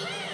Yeah.